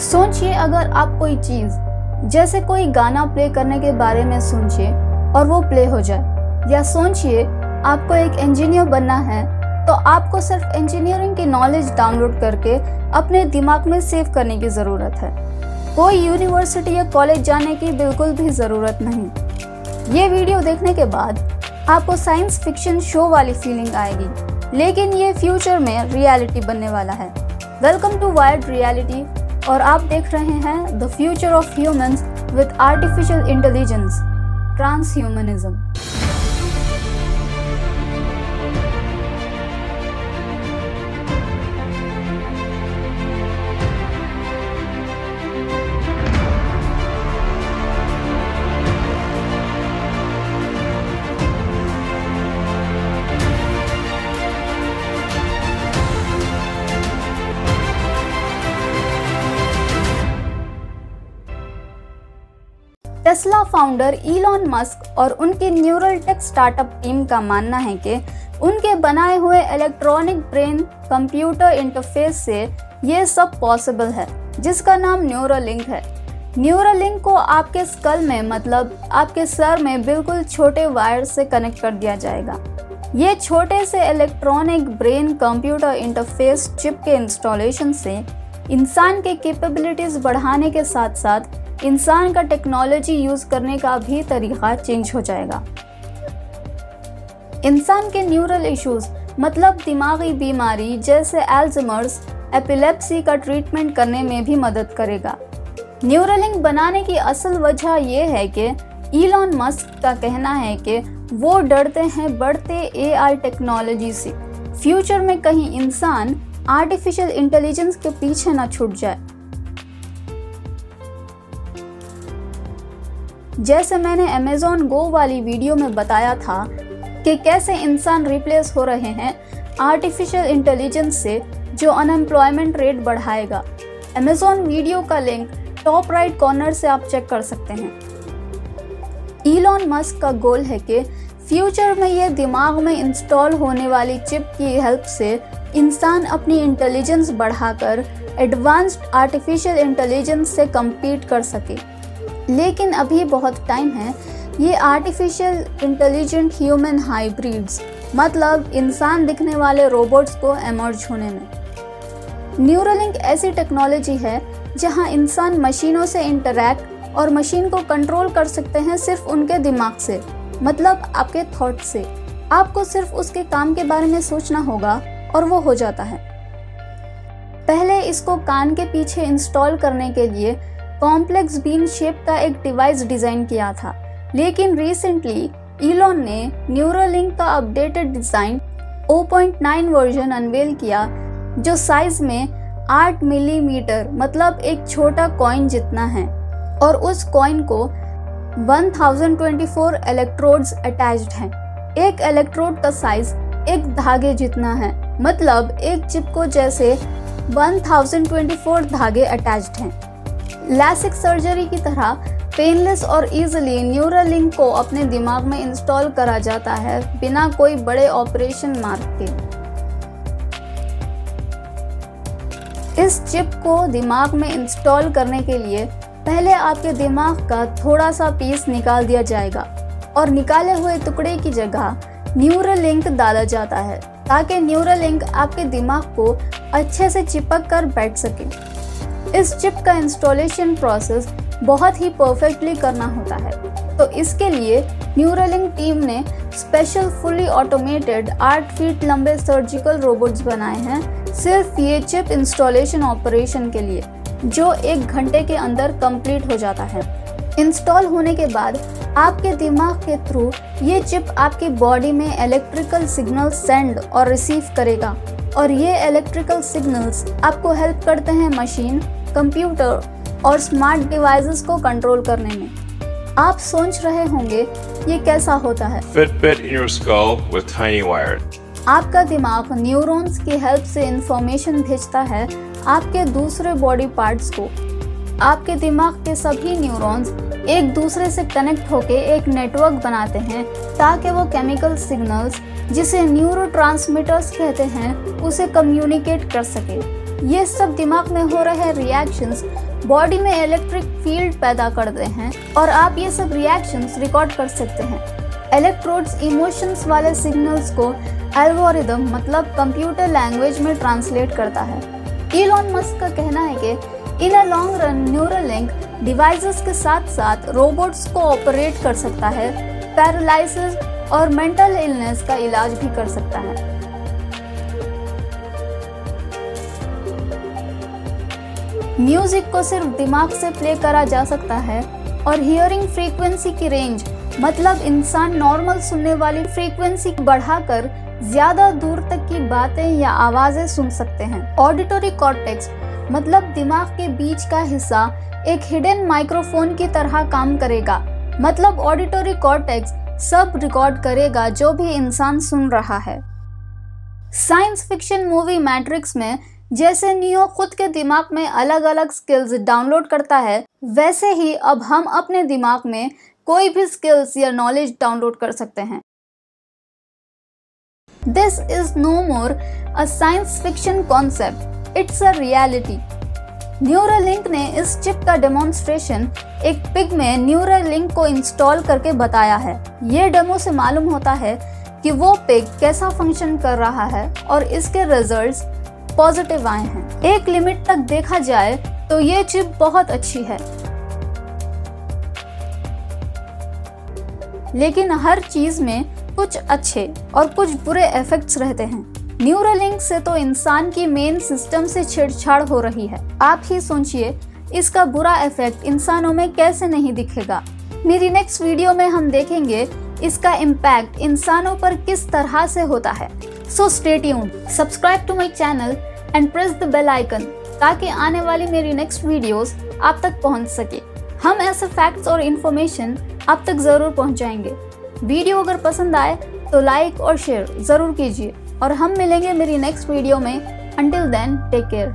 सोचिए अगर आप कोई चीज़, जैसे कोई गाना प्ले करने के बारे में सोचिए और वो प्ले हो जाए, या सोचिए आपको एक इंजीनियर बनना है तो आपको सिर्फ़ इंजीनियरिंग की नॉलेज डाउनलोड करके अपने दिमाग में सेव करने की ज़रूरत है। कोई यूनिवर्सिटी या कॉलेज जाने की बिल्कुल भी ज़रूरत नहीं। ये वीडियो देखने के बाद आपको साइंस फिक्शन शो वाली फीलिंग आएगी, लेकिन ये फ्यूचर में रियलिटी बनने वाला है। वेलकम टू वाइड रियलिटी और आप देख रहे हैं the future of humans with artificial intelligence transhumanism Tesla founder Elon Musk और उनकी न्यूरल टेक स्टार्टअप टीम का मानना है कि उनके बनाए हुए इलेक्ट्रॉनिक ब्रेन कंप्यूटर इंटरफेस से ये सब पॉसिबल है, जिसका नाम न्यूरोलिंक है। न्यूरोलिंक को आपके स्कल में मतलब आपके सर में बिल्कुल छोटे वायर से कनेक्ट कर दिया जाएगा। ये छोटे से electronic brain computer interface chip के इंस्टॉलेशन से इंसान के कैपेबिलिटीज बढ़ाने के साथ साथ इंसान का टेक्नोलॉजी यूज़ करने का भी तरीका चेंज हो जाएगा। इंसान के न्यूरल इश्यूज़ मतलब दिमागी बीमारी जैसे एल्जमर्स एपिलेप्सी का ट्रीटमेंट करने में भी मदद करेगा। न्यूरलिंक बनाने की असल वजह यह है कि ईलॉन मस्क का कहना है कि वो डरते हैं बढ़ते एआई टेक्नोलॉजी से। फ्यूचर में कहीं इंसान आर्टिफिशियल इंटेलिजेंस के पीछे न छूट जाए। जैसे मैंने अमेजोन गो वाली वीडियो में बताया था कि कैसे इंसान रिप्लेस हो रहे हैं आर्टिफिशियल इंटेलिजेंस से जो अनएम्प्लॉयमेंट रेट बढ़ाएगा। अमेजोन वीडियो का लिंक टॉप राइट कॉर्नर से आप चेक कर सकते हैं। ईलॉन मस्क का गोल है कि फ्यूचर में ये दिमाग में इंस्टॉल होने वाली चिप की हेल्प से इंसान अपनी इंटेलिजेंस बढ़ाकर एडवांस्ड आर्टिफिशियल इंटेलिजेंस से कम्पीट कर सके। लेकिन अभी बहुत टाइम है। ये आर्टिफिशियल इंटेलिजेंट ह्यूमन हाइब्रिड्स मतलब इंसान दिखने वाले रोबोट्स को एमर्ज होने में। न्यूरोलिंक ऐसी टेक्नोलॉजी है, जहाँ इंसान मशीनों से इंटरैक्ट और मशीन को कंट्रोल कर सकते हैं सिर्फ़ उनके दिमाग से मतलब आपके थॉट से। आपको सिर्फ़ उसके काम के बारे में सोचना होगा और वो हो जाता है। पहले इसको कान के पीछे इंस्टॉल करने के लिए कॉम्प्लेक्स बीन शेप का एक डिवाइस डिज़ाइन किया था। लेकिन रिसेंटली इलॉन ने न्यूरोलिंक का अपडेटेड डिज़ाइन 0.9 वर्जन अनवेल किया जो साइज़ में 8 मिलीमीटर mm, मतलब एक छोटा कॉइन जितना है और उस कॉइन को 1024 इलेक्ट्रोड्स अटैच्ड हैं। एक इलेक्ट्रोड का साइज़ एक धागे जितना है मतलब एक चिप को जैसे 1024 धागे अटैच्ड हैं। लैसिक सर्जरी की तरह पेनलेस और इजीली न्यूरलिंक को अपने दिमाग में इंस्टॉल करा जाता है बिना कोई बड़े ऑपरेशन मार्क के। इस चिप को दिमाग में इंस्टॉल करने के लिए पहले आपके दिमाग का थोड़ा सा पीस निकाल दिया जाएगा और निकाले हुए टुकड़े की जगह न्यूरल लिंक डाला जाता है ताकि न्यूरल लिंक आपके दिमाग को अच्छे से चिपक कर बैठ सके। इस चिप का इंस्टॉलेशन प्रोसेस बहुत ही परफेक्टली करना होता है। तो इसके लिए न्यूरलिंक टीम ने स्पेशल फुली ऑटोमेटेड आठ फीट लंबे सर्जिकल रोबोट्स बनाए हैं सिर्फ़ ये चिप इंस्टॉलेशन ऑपरेशन के लिए, जो एक घंटे के अंदर कंप्लीट हो जाता है। इंस्टॉल होने के बाद आपके दिमाग के थ्रू ये चिप आपकी बॉडी में इलेक्ट्रिकल सिग्नल सेंड और रिसीव करेगा। और ये इलेक्ट्रिकल सिग्नल्स आपको हेल्प करते हैं मशीन कंप्यूटर और स्मार्ट डिवाइसेस को कंट्रोल करने में। आप सोच रहे होंगे ये कैसा होता है? Fitbit in your skull with tiny wire. आपका दिमाग न्यूरॉन्स की हेल्प से इंफॉर्मेशन भेजता है आपके दूसरे बॉडी पार्ट्स को। आपके दिमाग के सभी न्यूरॉन्स एक दूसरे से कनेक्ट होकर एक नेटवर्क बनाते हैं ताकि वो केमिकल सिग्नल्स जिसे न्यूरो कहते हैं उसे कम्युनिकेट कर सके। ये सब दिमाग में हो रहे रिएक्शंस बॉडी में इलेक्ट्रिक फ़ील्ड पैदा करते हैं और आप ये सब रिएक्शंस रिकॉर्ड कर सकते हैं। इलेक्ट्रोड्स इमोशंस वाले सिग्नल्स को एल्गोरिदम मतलब कंप्यूटर लैंग्वेज में ट्रांसलेट करता है। इलॉन मस्क का कहना है कि in a long run Neuralink devices के साथ साथ रोबोट्स को ऑपरेट कर सकता है पैरालिसिस और मेंटल इलनेस का इलाज भी कर सकता है। म्यूज़िक को सिर्फ़ दिमाग से प्ले करा जा सकता है और हियरिंग फ्रीक्वेंसी की रेंज मतलब इंसान नॉर्मल सुनने वाली फ्रीक्वेंसी बढ़ाकर ज़्यादा दूर तक की बातें या आवाज़ें सुन सकते हैं। ऑडिटोरी कॉर्टेक्स मतलब दिमाग के बीच का हिस्सा, एक हिडन माइक्रोफोन की तरह काम करेगा। मतलब ऑडिटोरी कॉर्टेक्स सब रिकॉर्ड करेगा जो भी इंसान सुन रहा है। साइंस फिक्शन मूवी मैट्रिक्स में जैसे नियो खुद के दिमाग में अलग अलग स्किल्स डाउनलोड करता है, वैसे ही अब हम अपने दिमाग में कोई भी स्किल्स या नॉलेज डाउनलोड कर सकते हैं। This is no more a science fiction concept it's a reality Neuralink ने इस चिप का डेमोन्स्ट्रेशन एक पिग में न्यूरलिंक को इंस्टॉल करके बताया है। ये डेमो से मालूम होता है कि वो पिग कैसा फ़ंक्शन कर रहा है और इसके रिजल्ट्स पॉजिटिव आए हैं। एक लिमिट तक देखा जाए तो ये चिप बहुत अच्छी है। लेकिन हर चीज़ में कुछ अच्छे और कुछ बुरे इफेक्ट्स रहते हैं। न्यूरोलिंक से तो इंसान की मेन सिस्टम से छेड़छाड़ हो रही है। आप ही सोचिए, इसका बुरा इफ़ेक्ट इंसानों में कैसे नहीं दिखेगा। मेरी नेक्स्ट वीडियो में हम देखेंगे इसका इम्पैक्ट इंसानों पर किस तरह से होता है। So stay tuned subscribe to my channel and press the bell icon ताकि आने वाली मेरी नेक्स्ट वीडियोस आप तक पहुँच सके। हम ऐसे फैक्ट्स और इन्फॉर्मेशन आप तक ज़रूर पहुंचाएँगे। वीडियो अगर पसंद आए तो लाइक और शेयर ज़रूर कीजिए। और हम मिलेंगे मेरी नेक्स्ट वीडियो में। Until then take care